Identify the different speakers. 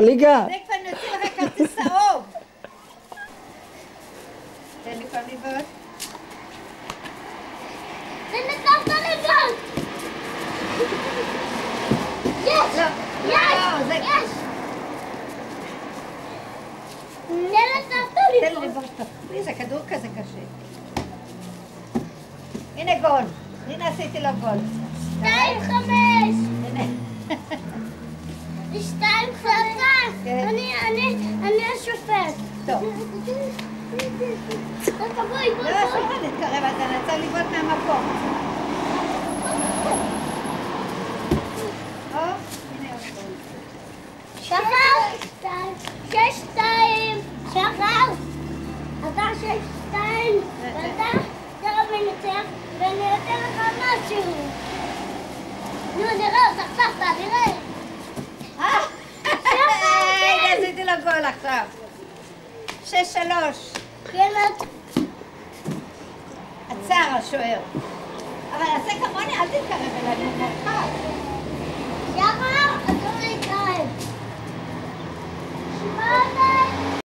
Speaker 1: ליגה.
Speaker 2: זה כבר נוציא לך כרטיס צהוב. תן לי פעם לבעוט.
Speaker 3: זה נתת לבד! יש!
Speaker 2: לא,
Speaker 3: יש!
Speaker 2: זה-
Speaker 3: יש!
Speaker 2: תן לי
Speaker 3: לבד!
Speaker 2: לבעוט. מי זה כדור כזה קשה. הנה גול. הנה עשיתי לו גול.
Speaker 3: שתיים חמש!
Speaker 2: הנה.
Speaker 3: שתיים חמש!
Speaker 2: כן.
Speaker 3: אני, אני, אני השופט.
Speaker 2: טוב.
Speaker 3: רגע, בואי, בואי,
Speaker 2: לא. אסור להתקרב, אתה נצא לבעוט מהמקום. גול.
Speaker 3: שחר! שש שתיים! שחר! אתה שש שתיים! ואתה תכף מנצח ואני אתן לך משהו! נו, נראה, סחסחת, נראה!
Speaker 2: אה, הנה גול עכשיו. שש שלוש.
Speaker 3: את...
Speaker 2: עצר השוער. אבל עשה כמוני, אל.